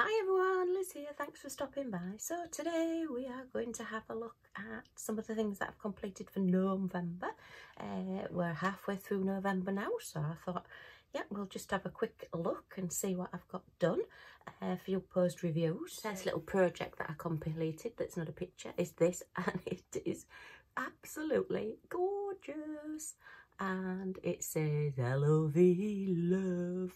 Hi everyone, Liz here, thanks for stopping by. So today we are going to have a look at some of the things that I've completed for November. Uh, we're halfway through November now, so I thought, yeah, we'll just have a quick look and see what I've got done. Uh, a few post reviews. This little project that I completed that's not a picture is this and it is absolutely gorgeous. And it says L-O-V love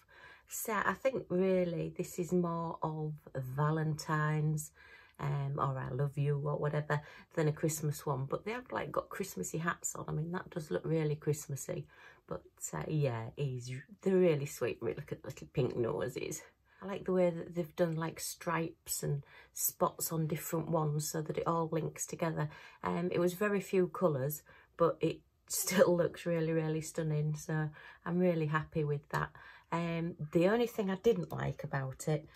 so I think really this is more of Valentine's um, or I love you or whatever than a Christmas one. But they have like got Christmassy hats on. I mean, that does look really Christmassy. But uh, yeah, he's, they're really sweet. Look at the little pink noses. I like the way that they've done like stripes and spots on different ones so that it all links together. Um, it was very few colours, but it still looks really, really stunning. So I'm really happy with that. Um, the only thing I didn't like about it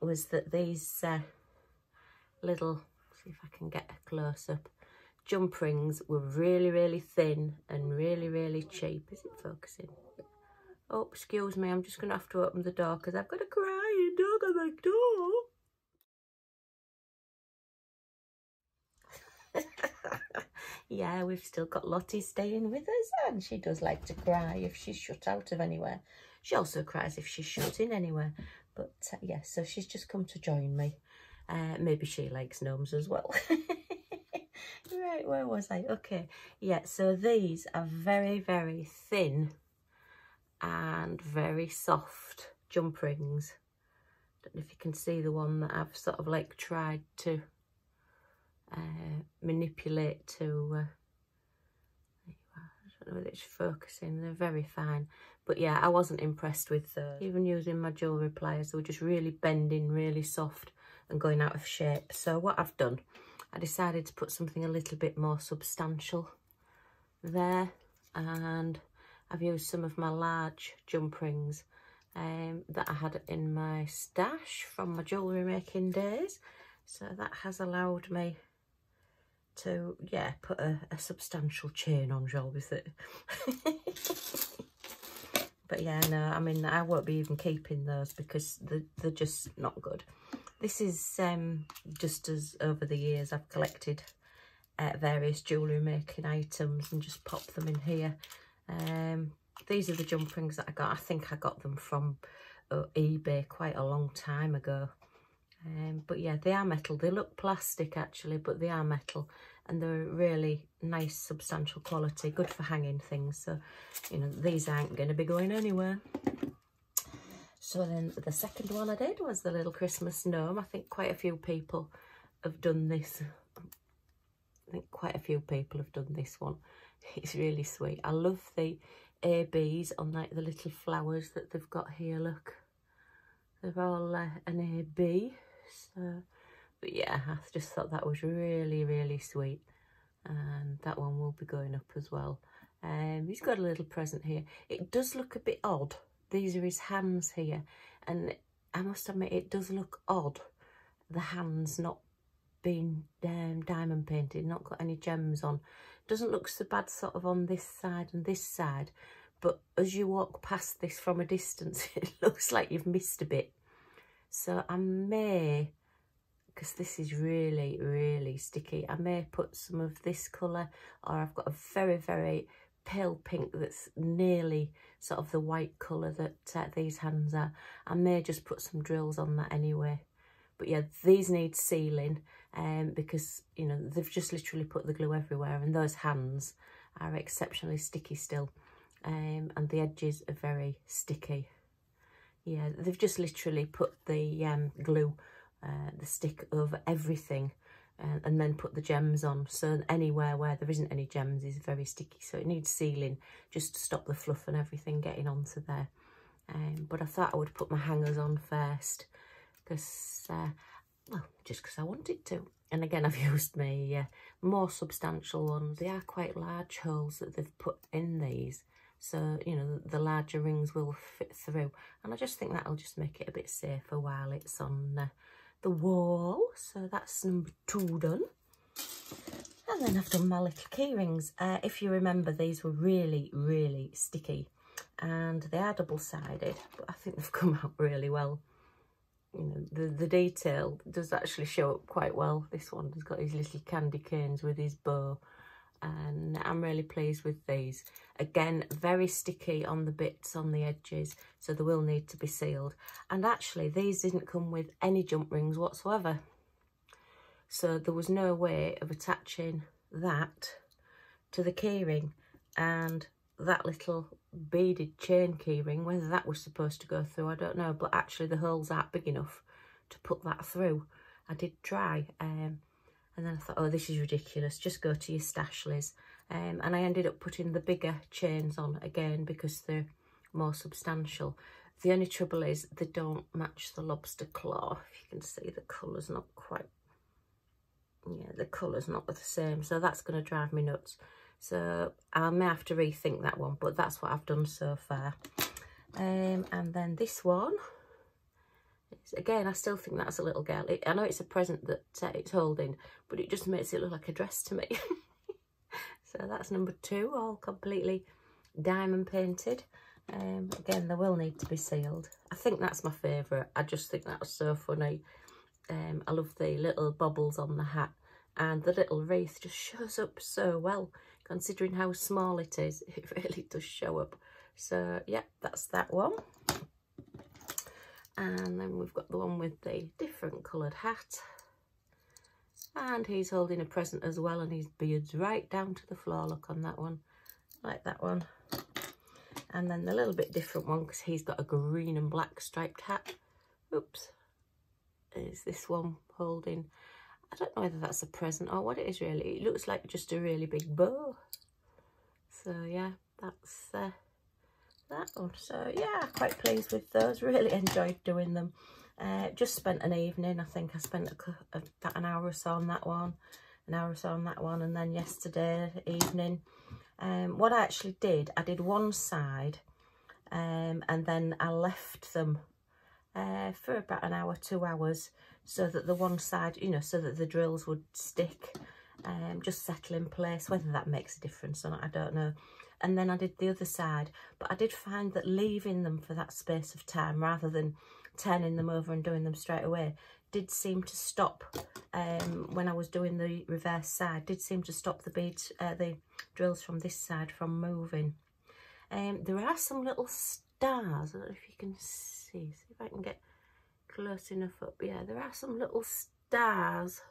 was that these uh, little, see if I can get a close-up, jump rings were really, really thin and really, really cheap. Is it focusing? Oh, excuse me, I'm just going to have to open the door because I've got a crying dog on the door. yeah, we've still got Lottie staying with us and she does like to cry if she's shut out of anywhere. She also cries if she's shut in anywhere. But uh, yeah, so she's just come to join me. Uh, maybe she likes gnomes as well. right, where was I? Okay, yeah, so these are very, very thin and very soft jump rings. Don't know if you can see the one that I've sort of like tried to uh, manipulate to uh, don't it's focusing, they're very fine. But yeah, I wasn't impressed with those. Even using my jewellery pliers, they were just really bending, really soft and going out of shape. So what I've done, I decided to put something a little bit more substantial there. And I've used some of my large jump rings um, that I had in my stash from my jewellery making days. So that has allowed me to, yeah, put a, a substantial chain on, shall we say. but yeah, no, I mean, I won't be even keeping those because they're, they're just not good. This is um, just as over the years I've collected uh, various jewellery making items and just pop them in here. Um, these are the jump rings that I got. I think I got them from uh, eBay quite a long time ago. Um, but yeah, they are metal. They look plastic actually, but they are metal and they're really nice, substantial quality, good for hanging things. So, you know, these aren't going to be going anywhere. So then the second one I did was the little Christmas gnome. I think quite a few people have done this. I think quite a few people have done this one. It's really sweet. I love the ABs on like the little flowers that they've got here, look. They're all uh, an AB. So, but yeah, I just thought that was really, really sweet. And that one will be going up as well. Um, he's got a little present here. It does look a bit odd. These are his hands here. And I must admit, it does look odd. The hands not being um, diamond painted, not got any gems on. Doesn't look so bad sort of on this side and this side. But as you walk past this from a distance, it looks like you've missed a bit. So I may, because this is really, really sticky, I may put some of this colour or I've got a very, very pale pink that's nearly sort of the white colour that uh, these hands are. I may just put some drills on that anyway. But yeah, these need sealing um, because, you know, they've just literally put the glue everywhere and those hands are exceptionally sticky still. Um, and the edges are very sticky yeah they've just literally put the um, glue uh, the stick over everything uh, and then put the gems on. So anywhere where there isn't any gems is very sticky so it needs sealing just to stop the fluff and everything getting onto there. Um, but I thought I would put my hangers on first because uh, well just because I wanted to. And again I've used my uh, more substantial ones. They are quite large holes that they've put in these so you know the larger rings will fit through. And I just think that'll just make it a bit safer while it's on uh, the wall. So that's number two done. And then I've done my little key rings. Uh, if you remember these were really really sticky. And they are double-sided but I think they've come out really well. You know, the, the detail does actually show up quite well. This one has got his little candy canes with his bow and I'm really pleased with these. Again, very sticky on the bits on the edges, so they will need to be sealed. And actually, these didn't come with any jump rings whatsoever. So there was no way of attaching that to the keyring and that little beaded chain keyring, whether that was supposed to go through, I don't know, but actually the holes aren't big enough to put that through. I did try, um, and then I thought, oh, this is ridiculous, just go to your stash. Um, and I ended up putting the bigger chains on again because they're more substantial. The only trouble is they don't match the lobster claw. If you can see, the colour's not quite, yeah, the colour's not the same. So that's going to drive me nuts. So I may have to rethink that one, but that's what I've done so far. Um, and then this one, again, I still think that's a little girl. It, I know it's a present that uh, it's holding, but it just makes it look like a dress to me. so that's number two, all completely diamond painted. Um, again, they will need to be sealed. I think that's my favourite. I just think that's so funny. Um, I love the little bubbles on the hat and the little wreath just shows up so well considering how small it is it really does show up so yeah that's that one and then we've got the one with the different coloured hat. And he's holding a present as well and his beard's right down to the floor. Look on that one like that one. And then the little bit different one because he's got a green and black striped hat. Oops. Is this one holding? I don't know whether that's a present or what it is really. It looks like just a really big bow. So yeah, that's uh, that one. So yeah, quite pleased with those. Really enjoyed doing them. Uh, just spent an evening. I think I spent a, a, about an hour or so on that one. An hour or so on that one. And then yesterday evening. Um, what I actually did, I did one side. Um, and then I left them uh, for about an hour, two hours so that the one side, you know, so that the drills would stick, um, just settle in place. Whether that makes a difference or not, I don't know. And then I did the other side, but I did find that leaving them for that space of time rather than turning them over and doing them straight away did seem to stop um, when I was doing the reverse side, did seem to stop the beads, uh, the drills from this side from moving. Um, there are some little stars, I don't know if you can see, see if I can get close enough up. Yeah, there are some little stars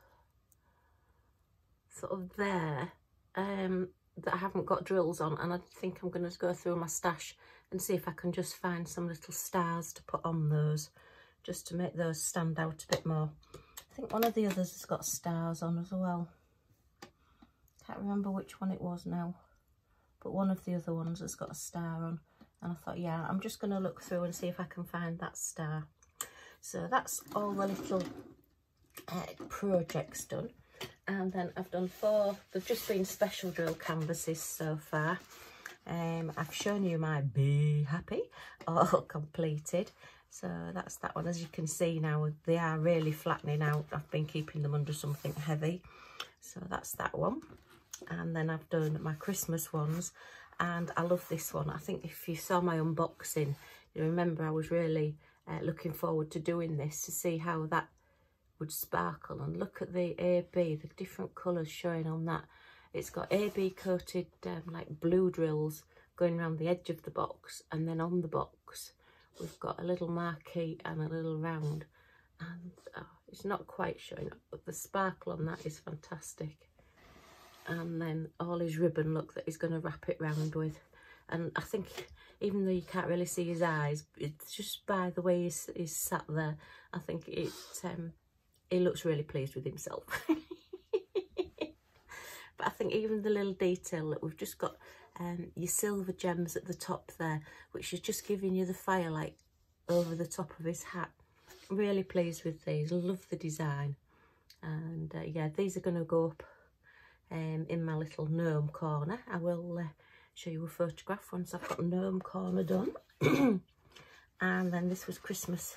sort of there um, that I haven't got drills on and I think I'm going to go through my stash and see if I can just find some little stars to put on those just to make those stand out a bit more. I think one of the others has got stars on as well. Can't remember which one it was now, but one of the other ones has got a star on. And I thought, yeah, I'm just going to look through and see if I can find that star. So that's all the little uh, projects done. And then I've done four, they've just been special drill canvases so far. Um, I've shown you my Be Happy, all completed. So that's that one. As you can see now, they are really flattening out. I've been keeping them under something heavy. So that's that one. And then I've done my Christmas ones. And I love this one. I think if you saw my unboxing, you remember I was really uh, looking forward to doing this to see how that would sparkle and look at the AB the different colours showing on that. It's got AB coated um, like blue drills going around the edge of the box and then on the box we've got a little marquee and a little round. And oh, it's not quite showing up but the sparkle on that is fantastic. And then all his ribbon look that he's going to wrap it round with. And I think even though you can't really see his eyes, it's just by the way he's, he's sat there, I think it um, he looks really pleased with himself. but I think even the little detail that we've just got um, your silver gems at the top there, which is just giving you the firelight over the top of his hat. Really pleased with these, love the design. And uh, yeah, these are going to go up um, in my little gnome corner. I will uh, show you a photograph once I've got gnome corner done. and then this was Christmas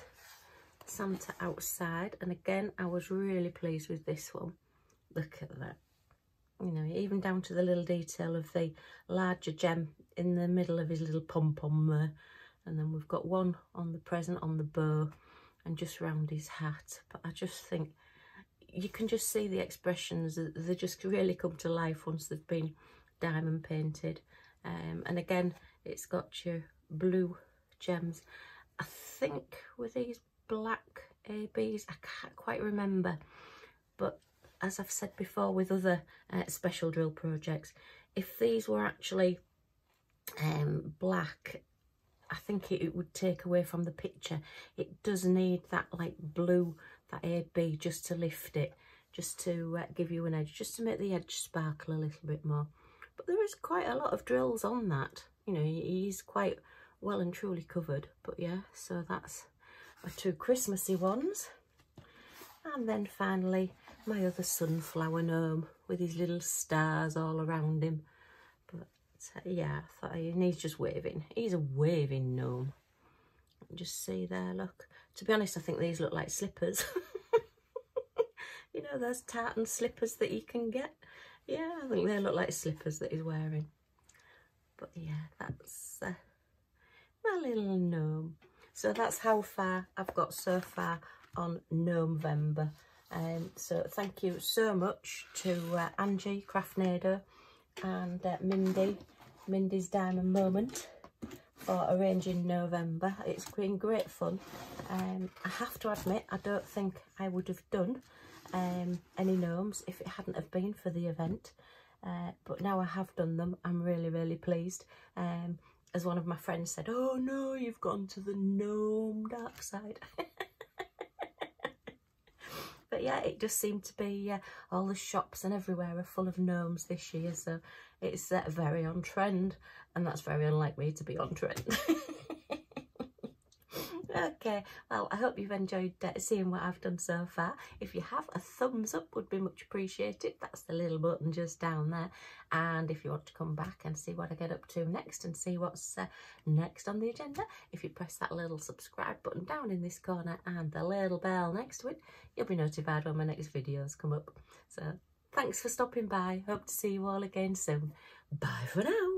Santa outside. And again, I was really pleased with this one. Look at that. You know, even down to the little detail of the larger gem in the middle of his little pom-pom there. And then we've got one on the present on the bow. and just round his hat. But I just think you can just see the expressions. They just really come to life once they've been diamond painted. Um, and again, it's got your blue gems. I think with these black ABs, I can't quite remember. But as I've said before with other uh, special drill projects, if these were actually um, black, I think it, it, would take away from the picture. It does need that like blue, that AB just to lift it, just to uh, give you an edge, just to make the edge sparkle a little bit more. But there is quite a lot of drills on that. You know, he's quite well and truly covered. But yeah, so that's my two Christmassy ones. And then finally, my other sunflower gnome with his little stars all around him. But uh, yeah, I thought he's just waving. He's a waving gnome. Just see there, look. To be honest, I think these look like slippers. you know, those tartan slippers that you can get. Yeah, I think they look like slippers that he's wearing. But yeah, that's uh, my little gnome. So that's how far I've got so far on Gnomevember. Um, so thank you so much to uh, Angie Craftnado and uh, Mindy, Mindy's Diamond Moment for arranging Gnomevember. It's been great fun. Um, I have to admit, I don't think I would have done um, any gnomes if it hadn't have been for the event. Uh, but now I have done them, I'm really, really pleased. Um, as one of my friends said, oh no, you've gone to the gnome dark side. but yeah, it just seemed to be uh, all the shops and everywhere are full of gnomes this year. So it's uh, very on trend and that's very unlike me to be on trend. okay, well, I hope you've enjoyed uh, seeing what I've done so far. If you have, a thumbs up would be much appreciated. That's the little button just down there. And if you want to come back and see what I get up to next and see what's uh, next on the agenda, if you press that little subscribe button down in this corner and the little bell next to it, you'll be notified when my next videos come up. So thanks for stopping by. Hope to see you all again soon. Bye for now.